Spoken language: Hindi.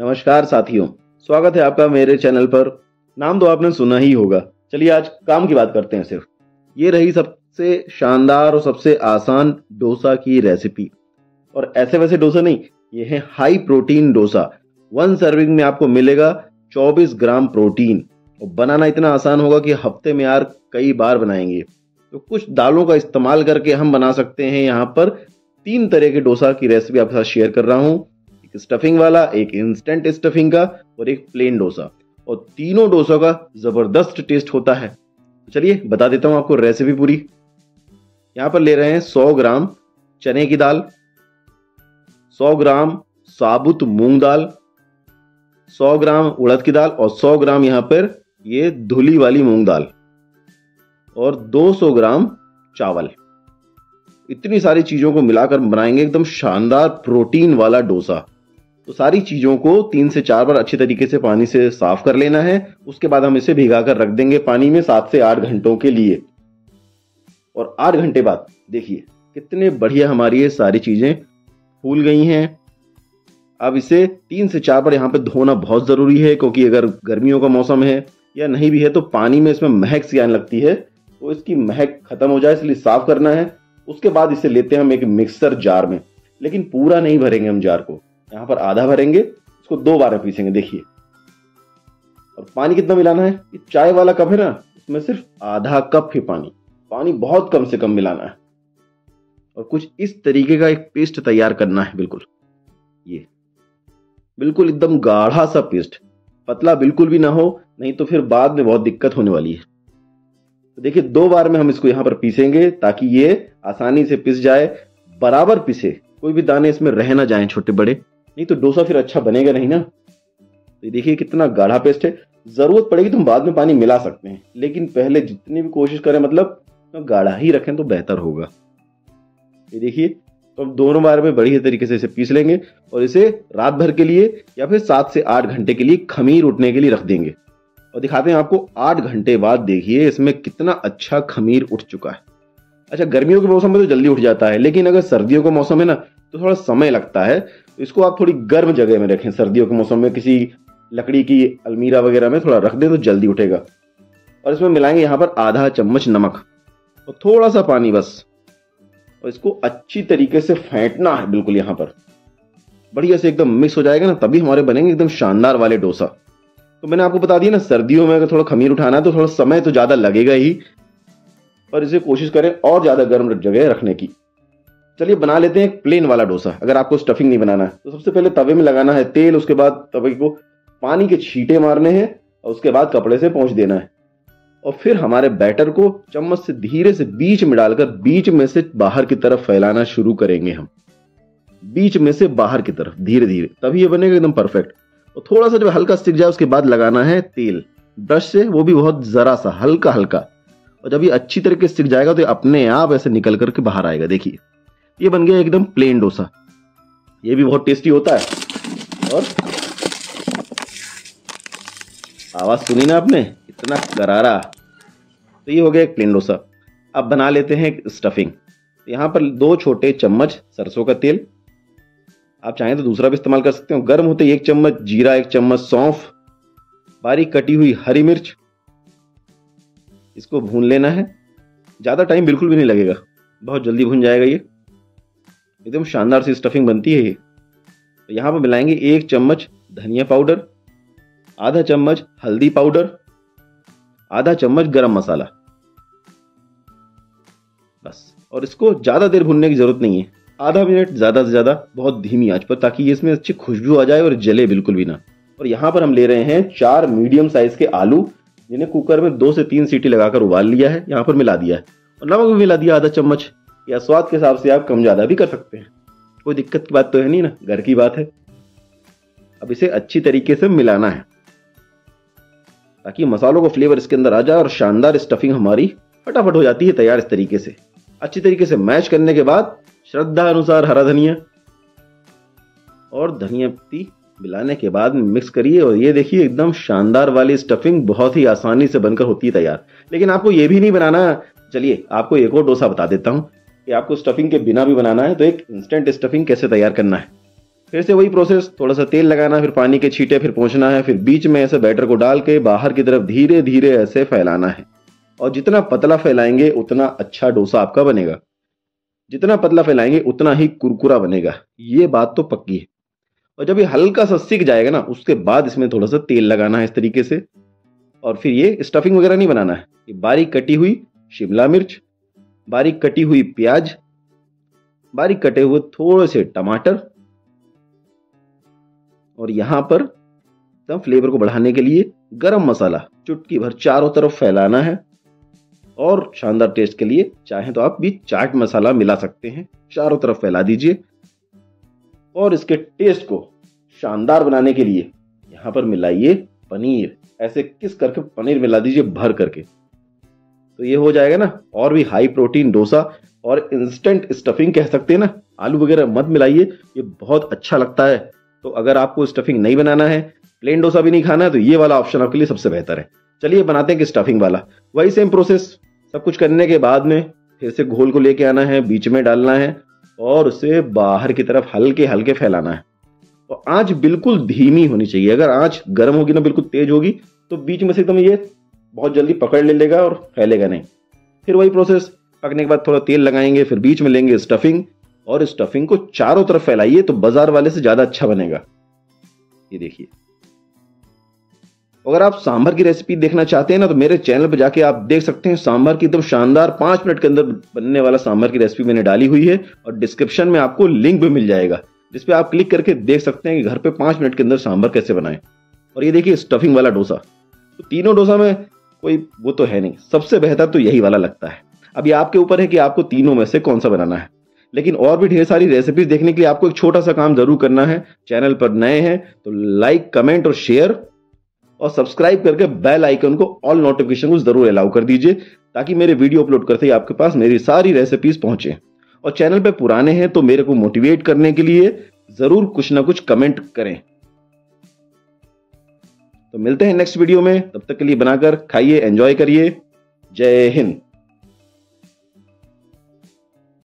नमस्कार साथियों, स्वागत है आपका मेरे चैनल पर। नाम तो आपने सुना ही होगा। चलिए आज काम की बात करते हैं सिर्फ़। ये रही सबसे शानदार और सबसे आसान डोसा की रेसिपी और ऐसे वैसे डोसा नहीं, ये है high protein dosa. One serving में आपको मिलेगा 24 ग्राम प्रोटीन और बनाना इतना आसान होगा कि हफ़्ते में यार कई बार बनाएँगे। तो कुछ दालों का इस्तेमाल करके हम बना सकते हैं। यहाँ पर तीन तरह के डोसा की रेसिपी आपके साथ शेयर कर रहा हूँ। एक स्टफिंग वाला, एक इंस्टेंट स्टफिंग का और एक प्लेन डोसा। और तीनों डोसा का ज़बरदस्त टेस्ट होता है। चलिए, बता देता हूँ आपको रेसिपी पूरी। यहाँ पर ले रहे हैं 100 ग्राम चने की दाल 100 ग्राम साबुत मूंग दाल 100 ग्राम उड़द की दाल और 100 ग्राम यहाँ पर ये धुली वाली मूंग दाल और 200 ग्राम चावल। इतनी सारी चीज़ों को मिलाकर बनाएँगे, एकदम शानदार प्रोटीन वाला डोसा। तो सारी चीज़ों को तीन से चार बार अच्छे तरीके से पानी से साफ़ कर लेना है। उसके बाद हम इसे भिगा कर रख देंगे पानी में सात से आठ घंटों के लिए। और आठ घंटे बाद देखिए, कितने बढ़िया हमारी ये सारी चीज़ें फूल गई हैं। अब इसे तीन से चार बार यहाँ पे धोना बहुत ज़रूरी है, क्योंकि अगर गर्मियों का मौसम है या नहीं भी है तो पानी में इसमें महक सी आने लगती है। तो इसकी महक खत्म हो जाए, इसलिए साफ़ करना है। उसके बाद इसे लेते हैं हम एक मिक्सर जार में, लेकिन पूरा नहीं भरेंगे हम जार को। यहाँ पर आधा भरेंगे, इसको दो बार पीसेंगे, देखिए। और पानी कितना मिलाना है? ये चाय वाला कप है ना, इसमें सिर्फ़ आधा कप ही पानी। पानी बहुत कम से कम मिलाना है। और कुछ इस तरीके का एक पेस्ट तैयार करना है, बिल्कुल। ये। बिल्कुल एकदम गाढ़ा सा पेस्ट। पतला बिल्कुल भी ना हो, नहीं तो फिर बाद में बहुत दिक्कत होने वाली है। तो देखिए, दो बार में हम इसको यहाँ पर पीसेंगे, ताकि ये आसानी से पिस जाए, बराबर पिसे। कोई भी दाने इसमें रह ना जाए छोटे बड़े नहीं तो डोसा फिर अच्छा बनेगा नहीं ना? तो देखिए कितना गाढ़ा पेस्ट है। ज़रूरत पड़ेगी तो हम बाद में पानी मिला सकते हैं। लेकिन पहले जितनी भी कोशिश करें मतलब तो गाढ़ा ही रखें तो बेहतर होगा। ये देखिए तो हम दोनों बार में बढ़िया तरीके से इसे पीस लेंगे और इसे रात भर के लिए या फिर सात से आठ घंटे के लिए खमीर उठने के लिए रख देंगे। और दिखाते हैं आपको, आठ घंटे बाद देखिए इसमें कितना अच्छा खमीर उठ चुका है। अच्छा गर्मियों के मौसम में तो जल्दी उठ जाता है, लेकिन अगर सर्दियों का मौसम है ना तो थोड़ा समय लगता है। तो इसको आप थोड़ी गर्म जगह में रखें। सर्दियों के मौसम में किसी लकड़ी की अलमीरा वगैरह में थोड़ा रख दें तो जल्दी उठेगा। और इसमें मिलाएँगे यहाँ पर आधा चम्मच नमक और थोड़ा सा पानी बस। और इसको अच्छी तरीके से फेंटना है बिल्कुल यहाँ पर। बढ़िया से एकदम मिक्स हो जाएगा ना, तभी हमारे बनेंगे एकदम शानदार वाले डोसा। तो मैंने आपको बता दिया ना, सर्दियों में अगर थोड़ा खमीर उठाना है तो थोड़ा समय तो ज़्यादा लगेगा ही। पर इसे कोशिश करें और ज़्यादा गर्म जगह रखने की। चलिए बना लेते हैं एक प्लेन वाला डोसा, अगर आपको स्टफिंग नहीं बनाना है। तो सबसे पहले तवे में लगाना है तेल, उसके बाद तवे को पानी के छींटे मारने हैं और उसके बाद कपड़े से पहुँच देना है। और फिर हमारे बैटर को चम्मच से धीरे से बीच में डालकर, बीच में से बाहर की तरफ़ फैलाना शुरू करेंगे हम। बीच में से बाहर की तरफ़, धीरे धीरे, तभी ये बनेगा एकदम परफेक्ट और थोड़ा सा जब हल्का सिक जाए, उसके बाद लगाना है तेल। ब्रश से वो भी बहुत जरा सा हल्का हल्का और जब ये अच्छी तरीके से सिक जाएगा तो अपने आप ऐसे निकल करके बाहर आएगा, देखिए। ये बन गया एकदम प्लेन डोसा। ये भी बहुत टेस्टी होता है। और आवाज़ सुनी ना आपने? इतना करारा। तो ये हो गया एक प्लेन डोसा। अब बना लेते हैं स्टफिंग यहाँ पर दो छोटे चम्मच सरसों का तेल। आप चाहें तो दूसरा भी इस्तेमाल कर सकते हो। गर्म होते एक चम्मच जीरा, एक चम्मच सौंफ, बारीक कटी हुई हरी मिर्च। इसको भून लेना है। ज़्यादा टाइम बिल्कुल भी नहीं लगेगा। बहुत जल्दी भून जाएगा ये। एकदम शानदार सी स्टफिंग बनती है ये। तो यहाँ पर मिलाएँगे एक चम्मच धनिया पाउडर आधा चम्मच हल्दी पाउडर आधा चम्मच गरम मसाला। बस। और इसको ज़्यादा देर भूनने की ज़रूरत नहीं है। आधा मिनट ज़्यादा से ज़्यादा बहुत धीमी आँच पर, ताकि ये इसमें अच्छी खुशबू आ जाए और जले बिल्कुल भी ना। और यहाँ पर हम ले रहे हैं चार मीडियम साइज़ के आलू, जिन्हें कुकर में दो से तीन सीटी लगाकर उबाल लिया है, यहाँ पर मिला दिया है। और नमक भी मिला दिया आधा चम्मच। या स्वाद के हिसाब से आप कम ज़्यादा भी कर सकते हैं। कोई दिक्कत की बात तो है नहीं ना, घर की बात है। अब इसे अच्छी तरीके से मिलाना है। ताकि मसालों का फ्लेवर इसके अंदर आ जाए और शानदार स्टफिंग हमारी फटाफट हो जाती है तैयार इस तरीके से। अच्छी तरीके से मैश करने के बाद श्रद्धा अनुसार हरा धनिया और धनिया पत्ती मिलाने के बाद मिक्स करिए और ये देखिए एकदम शानदार वाली स्टफिंग बहुत ही आसानी से बनकर होती है तैयार। लेकिन आपको ये भी नहीं बनाना। चलिए, आपको एक और डोसा बता देता हूँ। कि आपको स्टफिंग के बिना भी बनाना है तो एक इंस्टेंट स्टफिंग कैसे तैयार करना है? फिर से वही प्रोसेस थोड़ा सा तेल लगाना, फिर पानी के छींटे, फिर पहुँचना है, फिर बीच में ऐसे बैटर को डाल के बाहर की तरफ़ धीरे धीरे ऐसे फैलाना है। और जितना पतला फैलाएँगे, उतना अच्छा डोसा आपका बनेगा। जितना पतला फैलाएँगे, उतना ही कुरकुरा बनेगा। ये बात तो पक्की है। और जब ये हल्का सा सीख जाएगा ना, उसके बाद इसमें थोड़ा सा तेल लगाना है इस तरीके से। और फिर ये स्टफिंग वगैरह नहीं बनाना है। ये बारीक कटी हुई शिमला मिर्च बारीक कटी हुई प्याज, बारीक कटे हुए थोड़े से टमाटर और यहाँ पर एकदम फ्लेवर को बढ़ाने के लिए गरम मसाला। चुटकी भर चारों तरफ़ फैलाना है और शानदार टेस्ट के लिए चाहे तो आप भी चाट मसाला मिला सकते हैं। चारों तरफ़ फैला दीजिए और इसके टेस्ट को शानदार बनाने के लिए यहाँ पर मिलाइए पनीर। ऐसे किस करके पनीर मिला दीजिए भर करके। तो ये हो जाएगा ना, और भी हाई प्रोटीन डोसा और इंस्टेंट स्टफिंग कह सकते हैं ना, आलू वगैरह मत मिलाइए, ये बहुत अच्छा लगता है। तो अगर आपको स्टफिंग नहीं बनाना है प्लेन डोसा भी नहीं खाना है तो ये वाला ऑप्शन आपके लिए सबसे बेहतर है। चलिए बनाते हैं कि स्टफिंग वाला। वही सेम प्रोसेस सब कुछ करने के बाद में फिर से घोल को लेके आना है, बीच में डालना है, और उसे बाहर की तरफ़ हल्के हल्के फैलाना है। और आँच बिल्कुल धीमी होनी चाहिए। अगर आँच गर्म होगी ना, बिल्कुल तेज होगी तो बीच में से एकदम ये बहुत जल्दी पकड़ ले लेगा और फैलेगा नहीं। फिर वही प्रोसेस पकने के बाद थोड़ा तेल लगाएँगे, फिर बीच में लेंगे स्टफिंग और स्टफिंग को चारों तरफ़ फैलाइए तो बाज़ार वाले से ज़्यादा अच्छा बनेगा। ये देखिए। अगर आप सांभर की रेसिपी देखना चाहते हैं ना तो मेरे चैनल पर जाके आप देख सकते हैं, सांभर की एकदम शानदार पाँच मिनट के अंदर बनने वाला सांभर की रेसिपी मैंने डाली हुई है और डिस्क्रिप्शन में आपको लिंक भी मिल जाएगा जिसपे आप क्लिक करके देख सकते हैं कि घर पे पाँच मिनट के अंदर सांभर कैसे बनाए। और ये देखिए स्टफिंग वाला डोसा। तो तीनों डोसा में कोई वो तो है नहीं। सबसे बेहतर तो यही वाला लगता है। ये आपके ऊपर है कि आपको तीनों में से कौन सा बनाना है। लेकिन और भी ढेर सारी रेसिपीज़ देखने के लिए आपको एक छोटा सा काम ज़रूर करना है। चैनल पर नए हैं तो लाइक कमेंट और शेयर और सब्सक्राइब करके बेल आइकन को ऑल नोटिफिकेशन को ज़रूर अलाउ कर दीजिए, ताकि मेरे वीडियो अपलोड करते ही आपके पास मेरी सारी रेसिपीज़ पहुँचे। और चैनल पे पुराने हैं तो मेरे को मोटिवेट करने के लिए ज़रूर कुछ ना कुछ कमेंट करें। तो मिलते हैं नेक्स्ट वीडियो में। तब तक के लिए बनाकर खाइए एंजॉय करिए। जय हिंद।